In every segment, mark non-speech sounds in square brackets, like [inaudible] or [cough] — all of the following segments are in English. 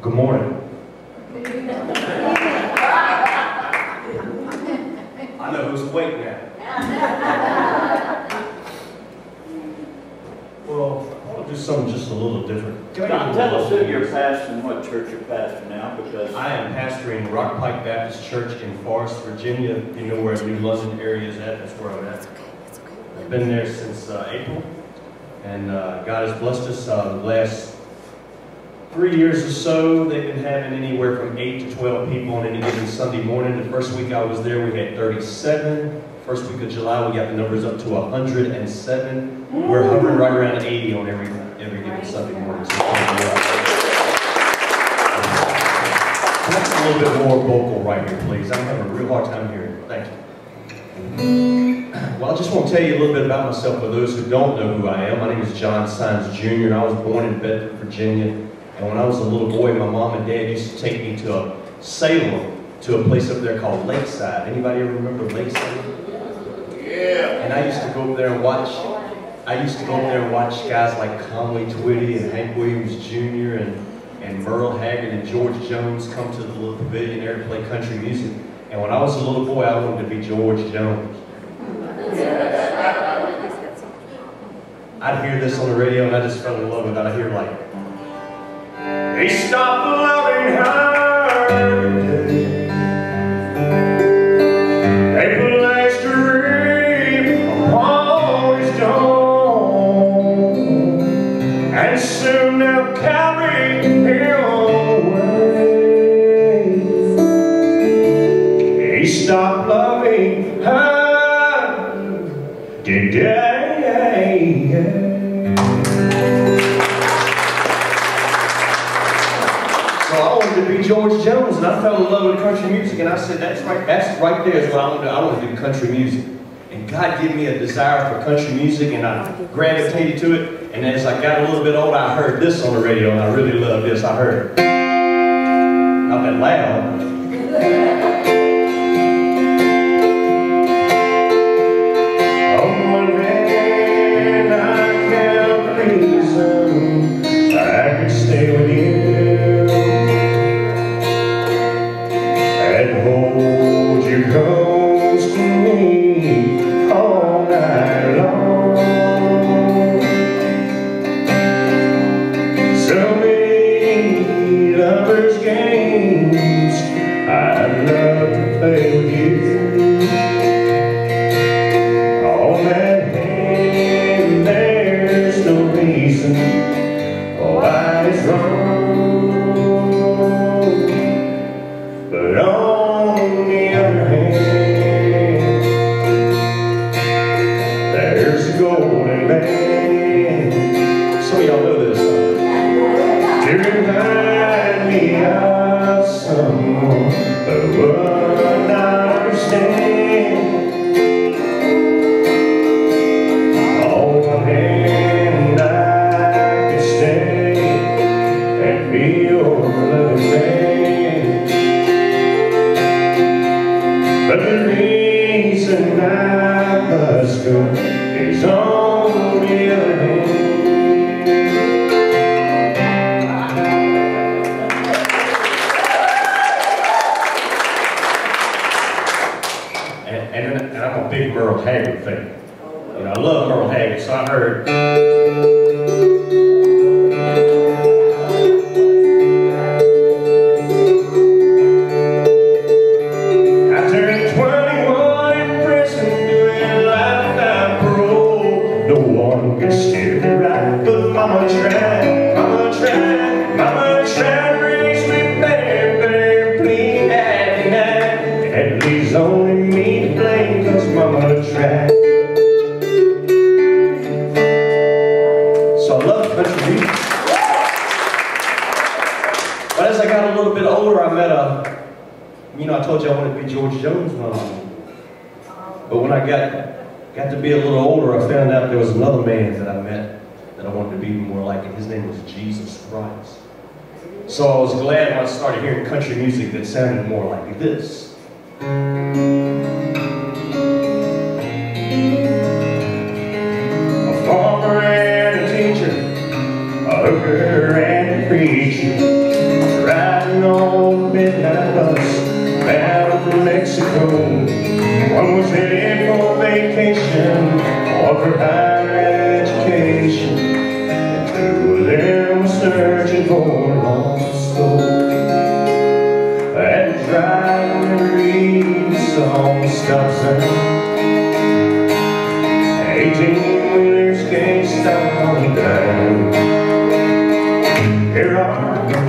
Good morning. I know who's awake now. Well, I want to do something just a little different. Can John, tell us who you're pastoring, what church you're pastoring now, because I am pastoring Rock Pike Baptist Church in Forest, Virginia. You know where New London area is at, that's where I'm at. I've been there since uh, April, and uh, God has blessed us uh, the last three years or so. They've been having anywhere from 8 to 12 people on any given Sunday morning. The first week I was there, we had 37. First week of July, we got the numbers up to 107. We're hovering right around 80 on every every given Sunday morning. So That's a little bit more vocal right here, please. I'm having a real hard time hearing. Thank you. Well, I just want to tell you a little bit about myself for those who don't know who I am. My name is John Sines Jr., and I was born in Bedford, Virginia. And when I was a little boy, my mom and dad used to take me to a Salem, to a place up there called Lakeside. Anybody ever remember Lakeside? yeah, And I used to go up there and watch. I used to go up there and watch guys like Conway Twitty and Hank Williams Jr. and and Merle Haggard and George Jones come to the little pavilion there to play country music. And when I was a little boy, I wanted to be George Jones. [laughs] I'd hear this on the radio and I just fell in love with it. I'd hear like, He stopped loving her I fell in love with country music, and I said, that's right, that's right there is what I want to do. I want to do country music. And God gave me a desire for country music, and I gravitated to it. And as I got a little bit older, I heard this on the radio, and I really love this. I heard, not that loud. Someone who I wanted to be George Jones young. But when I got got to be a little older, I found out there was another man that I met that I wanted to be more like, and his name was Jesus Christ. So I was glad when I started hearing country music that sounded more like this. song stops there. Eighteen wheelers can't stop on down. Here are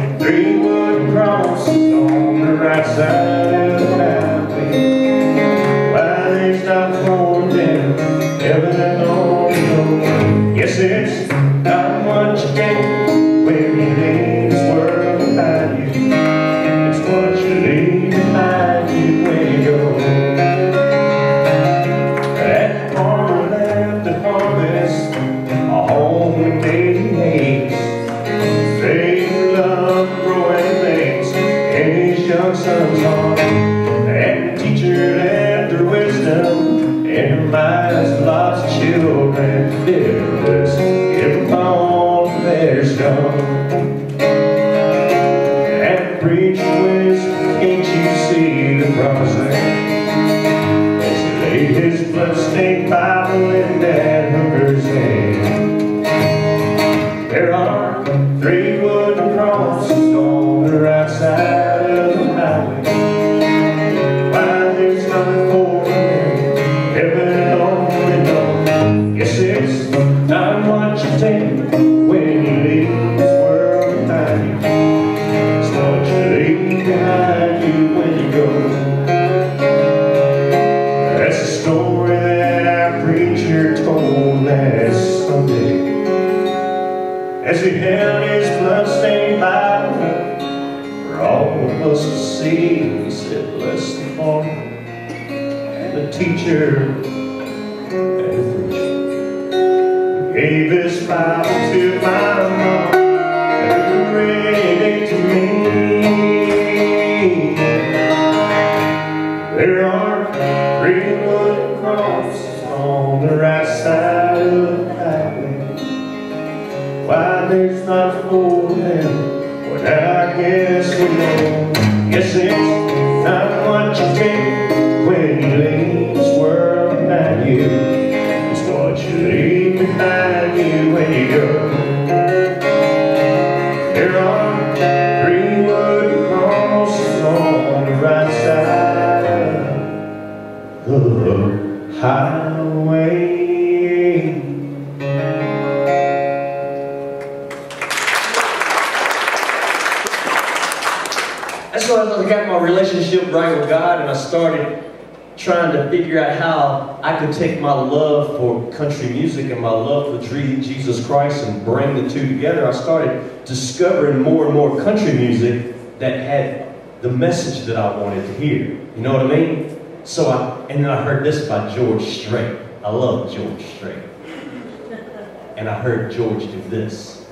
highway. That's why I got my relationship right with God and I started trying to figure out how I could take my love for country music and my love for Jesus Christ and bring the two together, I started discovering more and more country music that had the message that I wanted to hear. You know what I mean? So I, and then I heard this by George Strait. I love George Strait. And I heard George do this.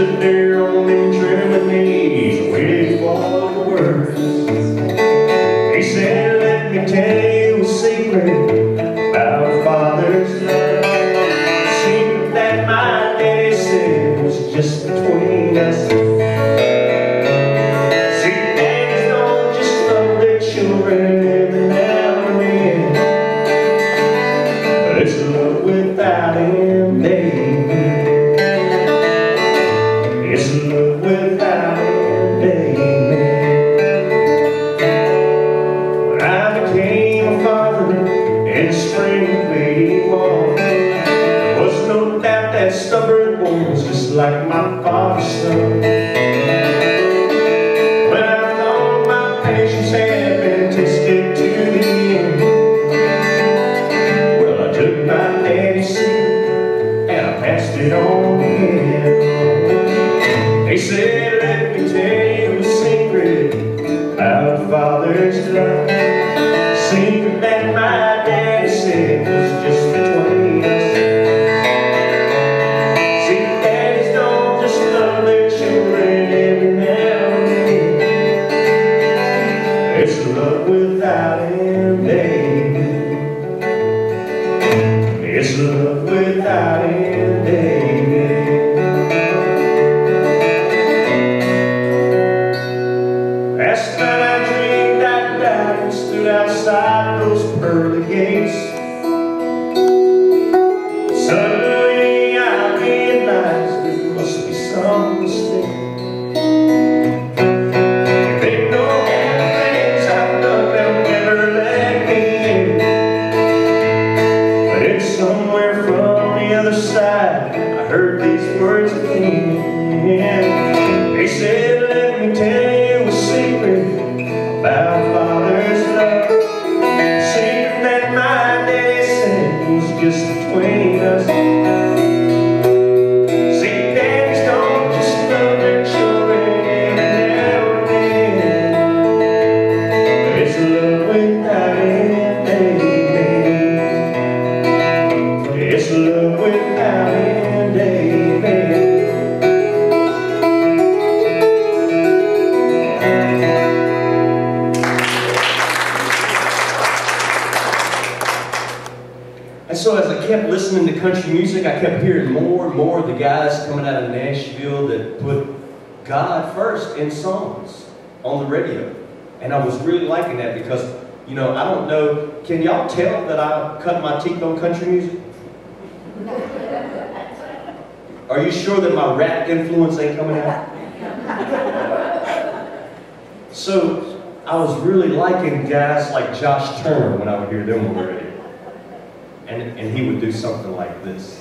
to do y'all tell that I cut my teeth on country music? Are you sure that my rap influence ain't coming out? so I was really liking guys like Josh Turner when I would hear them already. And, and he would do something like this.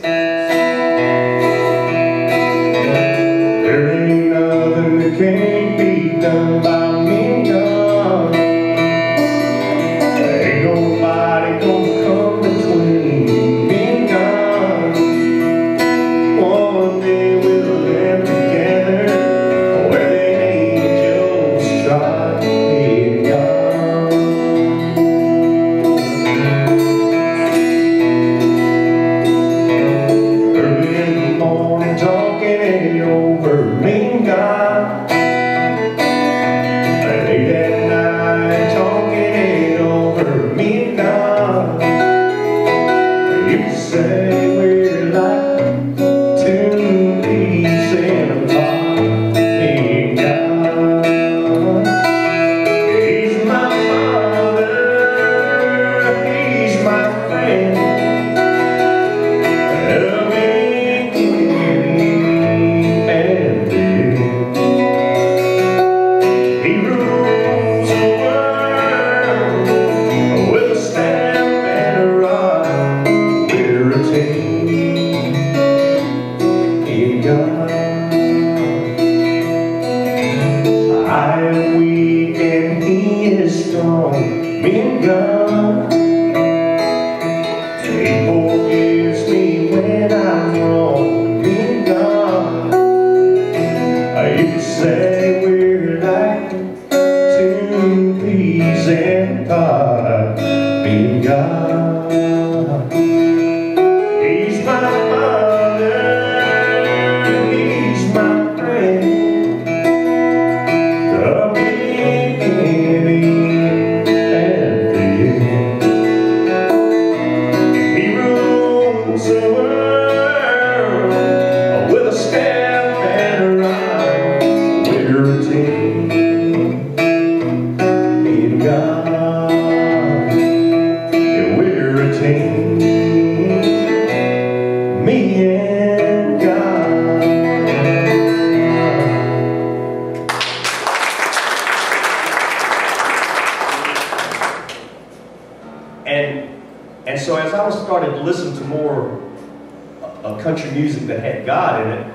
God in it,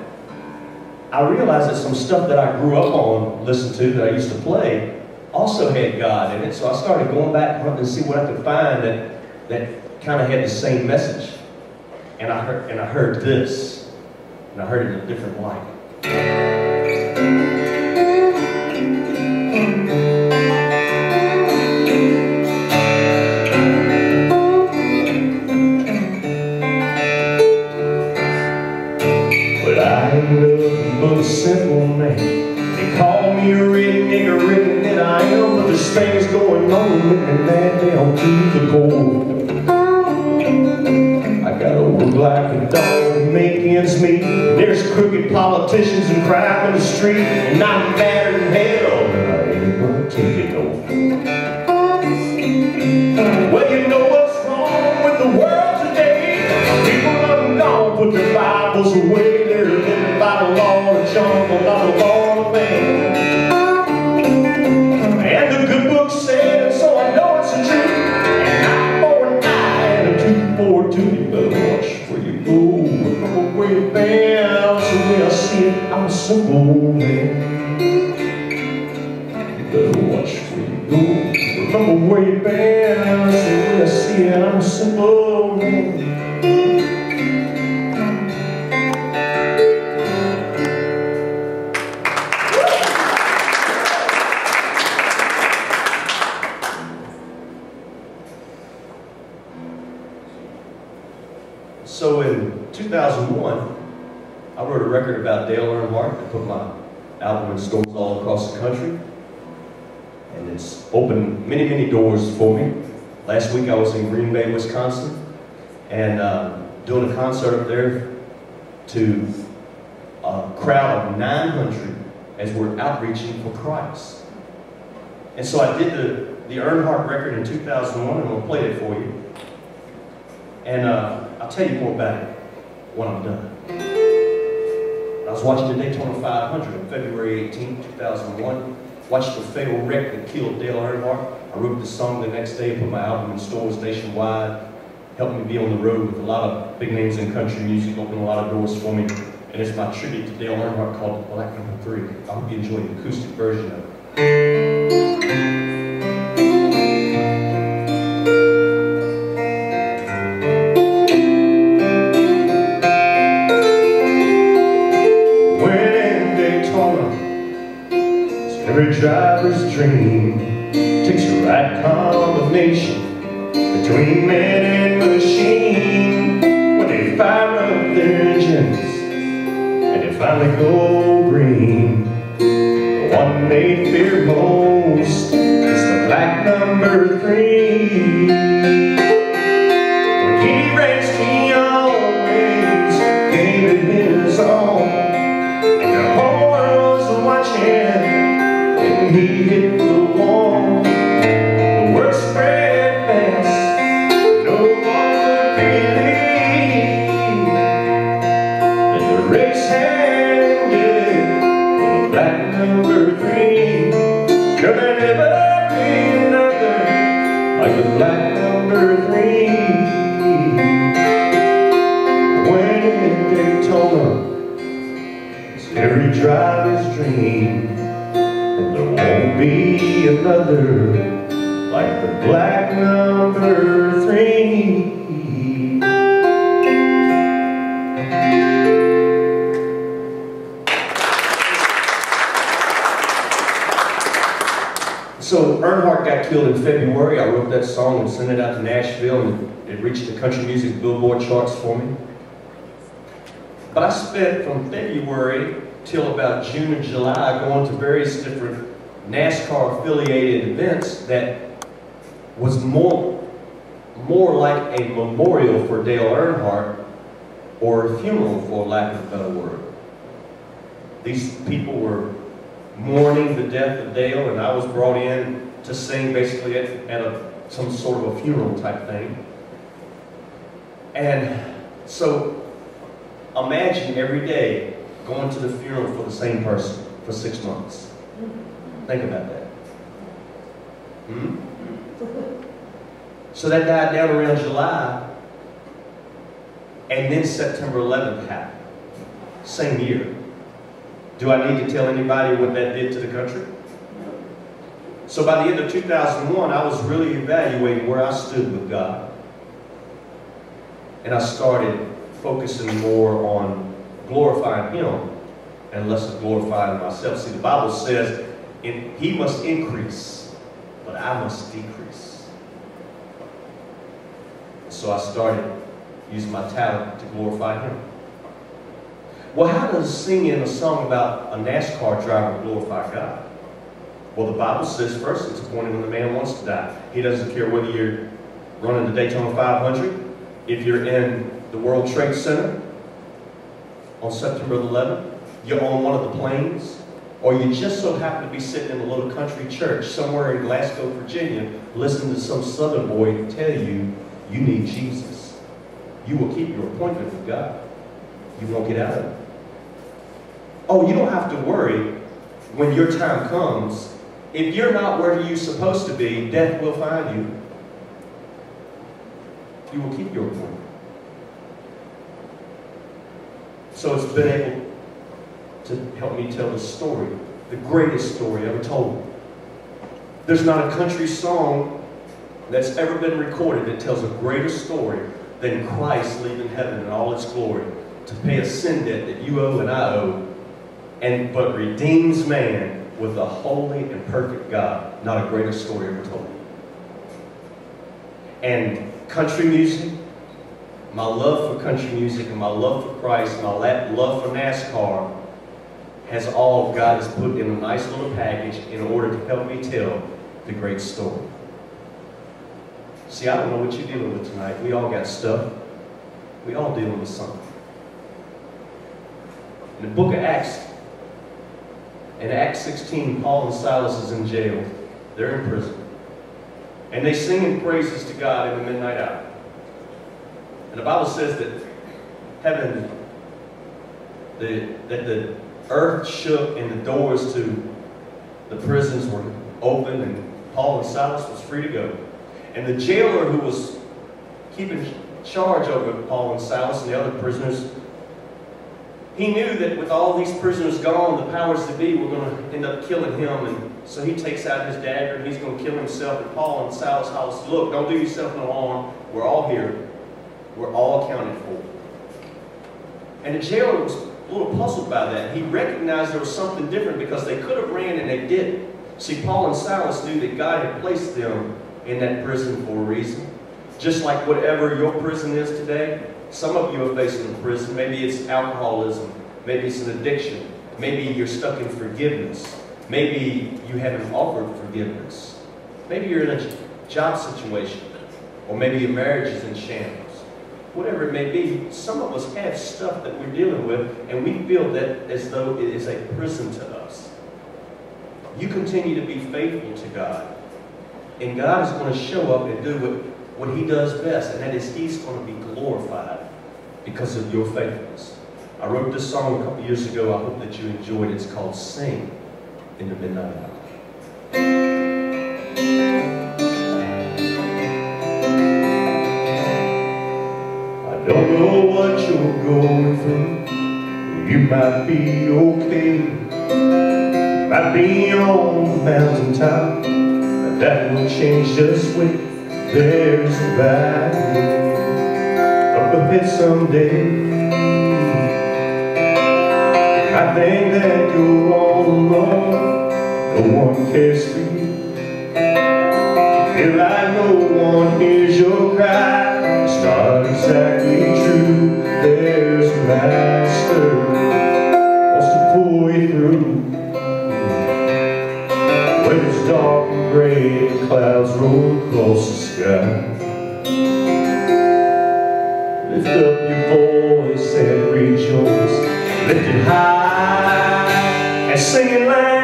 I realized that some stuff that I grew up on, listened to, that I used to play, also had God in it. So I started going back hunting and see what I could find that, that kind of had the same message. And I, heard, and I heard this, and I heard it in a different light. me. There's crooked politicians and crap in the street, and I'm mad in hell. I ain't gonna take it no And it's opened many, many doors for me. Last week I was in Green Bay, Wisconsin, and uh, doing a concert up there to a crowd of 900 as we're outreaching for Christ. And so I did the, the Earnhardt record in 2001, and to play it for you. And uh, I'll tell you more about it when I'm done. I was watching the Daytona 500 on February 18, 2001. Watched the fatal wreck that killed Dale Earnhardt. I wrote the song the next day, put my album in stores nationwide, helped me be on the road with a lot of big names in country music, opened a lot of doors for me. And it's my tribute to Dale Earnhardt called Black Number Three. I hope you enjoy the acoustic version of it. The one they fear most is the black number three. Be another Like the black number three So Earnhardt got killed in February. I wrote that song and sent it out to Nashville and it reached the country music billboard charts for me. But I spent from February till about June and July going to various different NASCAR affiliated events that was more, more like a memorial for Dale Earnhardt or a funeral for lack of a better word. These people were mourning the death of Dale and I was brought in to sing basically at, at a, some sort of a funeral type thing. And so imagine every day going to the funeral for the same person for six months. Think about that. Hmm? So that died down around July, and then September 11th happened. Same year. Do I need to tell anybody what that did to the country? So by the end of 2001, I was really evaluating where I stood with God. And I started focusing more on glorifying Him and less of glorifying myself. See, the Bible says in, He must increase, but I must decrease. So I started using my talent to glorify Him. Well, how does singing a song about a NASCAR driver glorify God? Well, the Bible says first it's appointed when the man wants to die. He doesn't care whether you're running the Daytona 500, if you're in the World Trade Center on September 11th, you're on one of the planes, or you just so happen to be sitting in a little country church somewhere in Glasgow, Virginia, listening to some southern boy tell you you need Jesus. You will keep your appointment with God. You won't get out of it. Oh, you don't have to worry when your time comes. If you're not where you're supposed to be, death will find you. You will keep your appointment. So it's been able to help me tell the story, the greatest story ever told. There's not a country song that's ever been recorded that tells a greater story than Christ leaving heaven in all its glory to pay a sin debt that you owe and I owe, and but redeems man with a holy and perfect God. Not a greater story ever told. And country music, my love for country music and my love for Christ, and my love for NASCAR has all of God has put in a nice little package in order to help me tell the great story. See, I don't know what you're dealing with tonight. We all got stuff. We all dealing with something. In the book of Acts, in Acts 16, Paul and Silas is in jail. They're in prison. And they singing praises to God in the midnight hour. And the Bible says that heaven, the, that the earth shook and the doors to the prisons were open and Paul and Silas was free to go. And the jailer who was keeping charge over Paul and Silas and the other prisoners, he knew that with all these prisoners gone, the powers that be were going to end up killing him. And so he takes out his dagger and he's going to kill himself. And Paul and Silas house, look, don't do yourself no harm. We're all here. We're all accounted for. And the jailer was a little puzzled by that. He recognized there was something different because they could have ran and they didn't. See, Paul and Silas knew that God had placed them in that prison for a reason. Just like whatever your prison is today, some of you are facing a prison. Maybe it's alcoholism. Maybe it's an addiction. Maybe you're stuck in forgiveness. Maybe you haven't offered forgiveness. Maybe you're in a job situation. Or maybe your marriage is in shambles. Whatever it may be, some of us have stuff that we're dealing with, and we feel that as though it is a prison to us. You continue to be faithful to God, and God is going to show up and do what, what He does best, and that is He's going to be glorified because of your faithfulness. I wrote this song a couple years ago. I hope that you enjoyed it. It's called Sing in the Midnight Hour. Know what you're going through. You might be okay. Might be on the mountaintop But that will change just when There's a valley Up ahead someday. I think that you're all alone No one cares for you roll across the sky Lift up your voice and rejoice. Lift it high and sing it loud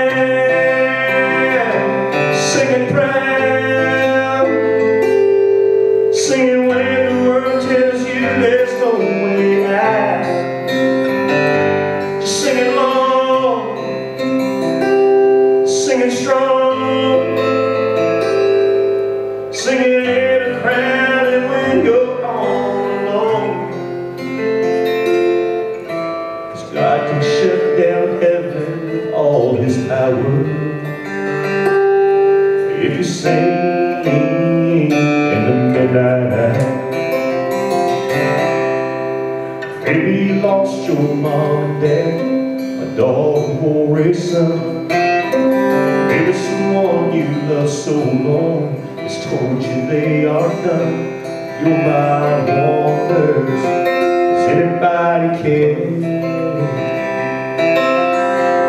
done Your mind wanders Does anybody care?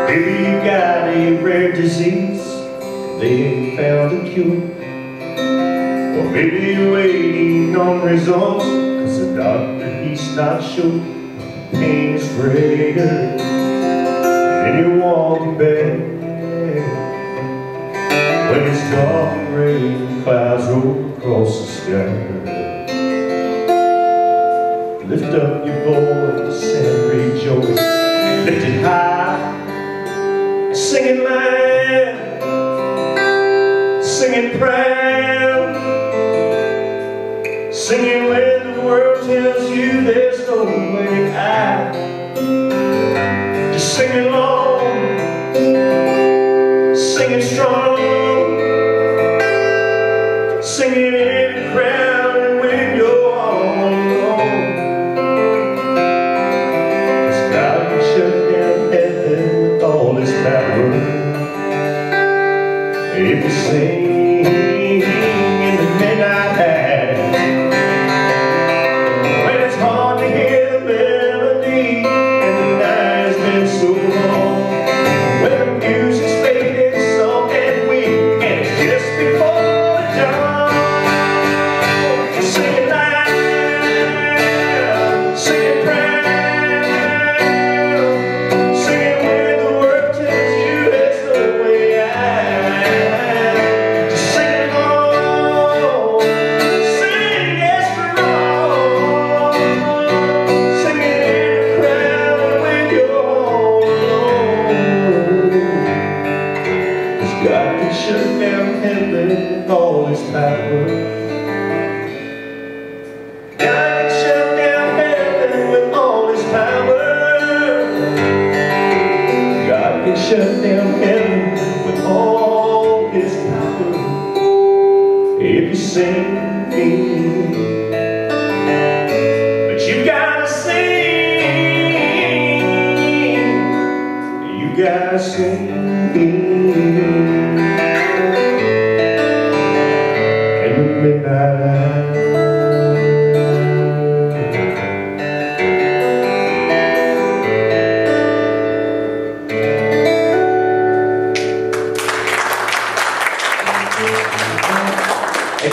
Maybe you got a rare disease They found a cure. Or maybe you're waiting on results Cause the doctor, he's not sure. Pain is greater in a warm bed When it's dark and rain clouds roll the sky Lift up your voice and rejoice Lift it high. Sing it loud. Sing it proud. Sing it when the world tells you there's no way out. Just sing it Thank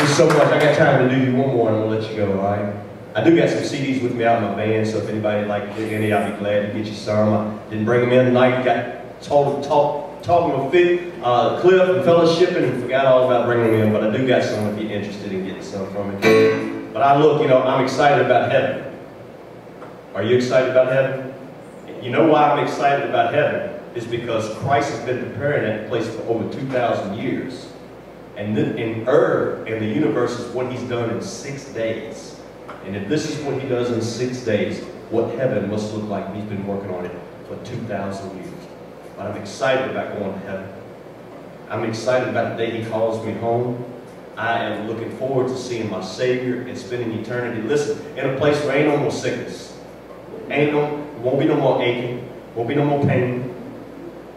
you so much. I got time to do you one more and I'm gonna let you go, all right? I do got some CDs with me out in my van, so if anybody like any, I'd be glad to get you some. I didn't bring them in tonight. Got told, talk, talking with Fit, uh, Cliff and fellowship and forgot all about bringing them in, but I do got some if you're interested in getting some from it. But I look, you know, I'm excited about heaven. Are you excited about heaven? You know why I'm excited about heaven? Is because Christ has been preparing that place for over 2,000 years. And then in earth and the universe is what he's done in six days. And if this is what he does in six days, what heaven must look like. He's been working on it for 2,000 years. But I'm excited about going to heaven. I'm excited about the day he calls me home. I am looking forward to seeing my Savior and spending eternity. Listen, in a place where ain't no more sickness. Ain't no, won't be no more aching. Won't be no more pain.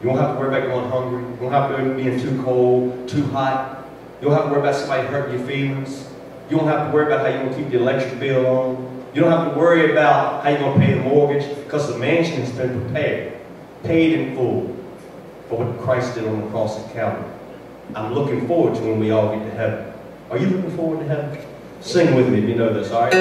You won't have to worry about going hungry. You won't have to worry about being too cold, too hot. You don't have to worry about somebody hurting your feelings. You don't have to worry about how you're going to keep the electric bill on. You don't have to worry about how you're going to pay the mortgage because the mansion has been prepared, paid in full for what Christ did on the cross at Calvary. I'm looking forward to when we all get to heaven. Are you looking forward to heaven? Sing with me if you know this, all right?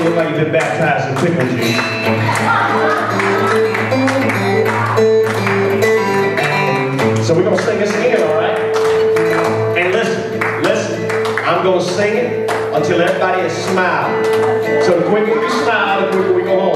Look like you've been baptized in pickle juice. So we're gonna sing this again, all right? And listen, listen, I'm gonna sing it until everybody is smiling. So the quicker you smile, the quicker we go home,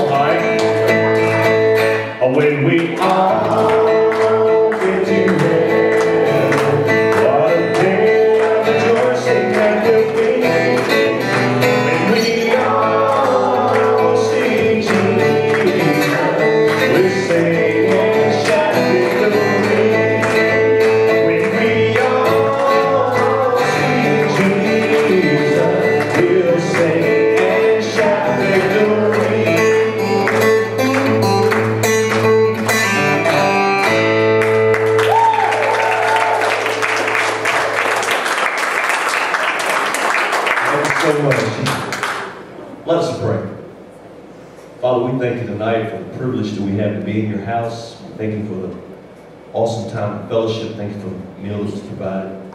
awesome time of fellowship. Thank you for the meal that was provided.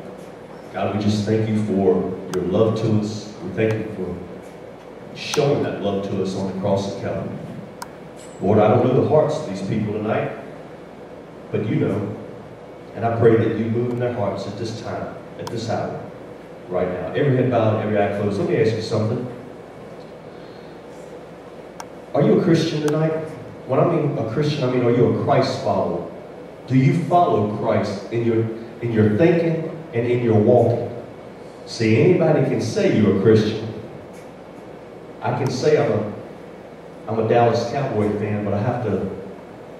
God, we just thank you for your love to us. We thank you for showing that love to us on the cross of Calvary. Lord, I don't know the hearts of these people tonight, but you know. And I pray that you move in their hearts at this time, at this hour, right now. Every head bowed, every eye closed. Let me ask you something. Are you a Christian tonight? When I mean a Christian, I mean are you a Christ follower? Do you follow Christ in your in your thinking and in your walking? See, anybody can say you're a Christian. I can say I'm a I'm a Dallas Cowboy fan, but I have to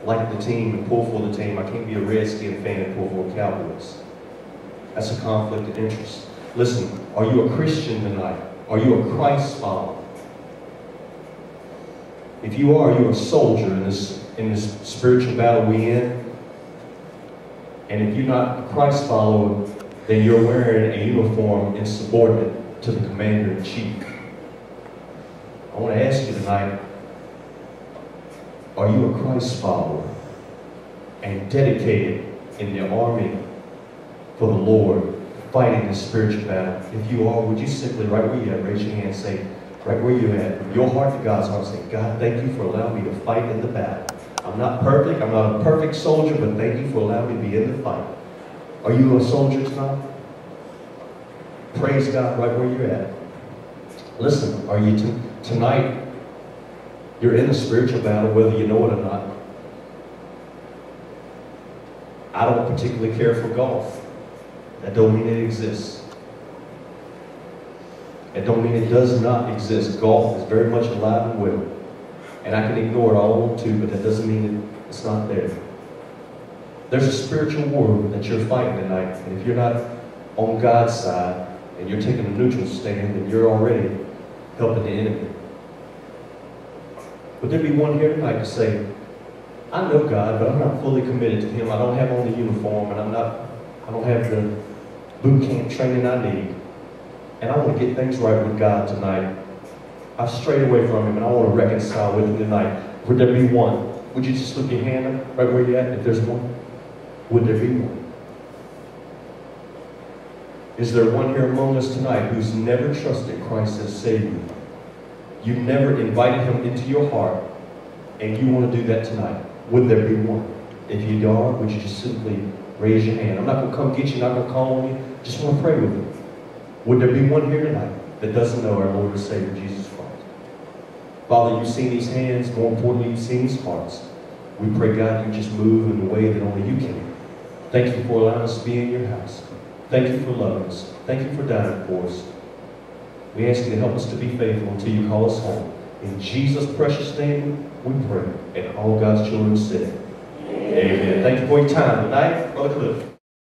like the team and pull for the team. I can't be a Redskin fan and pull for Cowboys. That's a conflict of interest. Listen, are you a Christian tonight? Are you a Christ follower? If you are, you're a soldier in this in this spiritual battle we're in. And if you're not a Christ follower, then you're wearing a uniform insubordinate to the commander in chief. I want to ask you tonight, are you a Christ follower and dedicated in the army for the Lord, fighting this spiritual battle? If you are, would you simply, right where you're at, raise your hand and say, right where you're at, from your heart to God's heart, say, God, thank you for allowing me to fight in the battle. I'm not perfect, I'm not a perfect soldier, but thank you for allowing me to be in the fight. Are you a soldier tonight? Praise God right where you're at. Listen, are you tonight? You're in a spiritual battle, whether you know it or not. I don't particularly care for golf. That don't mean it exists. It don't mean it does not exist. Golf is very much alive and well. And I can ignore it all I want to, but that doesn't mean it's not there. There's a spiritual war that you're fighting tonight. And if you're not on God's side and you're taking a neutral stand, then you're already helping the enemy. Would there be one here tonight to say, I know God, but I'm not fully committed to Him. I don't have on the uniform, and I'm not, I don't have the boot camp training I need. And I want to get things right with God tonight. I've strayed away from Him, and I want to reconcile with Him tonight. Would there be one? Would you just slip your hand up right where you're at, if there's one? Would there be one? Is there one here among us tonight who's never trusted Christ as Savior? You never invited Him into your heart, and you want to do that tonight. Would there be one? If you are, would you just simply raise your hand? I'm not going to come get you, I'm not going to call on you. Just want to pray with you. Would there be one here tonight that doesn't know our Lord and Savior Jesus? Father, you've seen these hands. More importantly, you've seen these hearts. We pray, God, you just move in the way that only you can. Thank you for allowing us to be in your house. Thank you for loving us. Thank you for dying for us. We ask you to help us to be faithful until you call us home. In Jesus' precious name, we pray. And all God's children say, Amen. Thank you for your time tonight, Brother Cliff.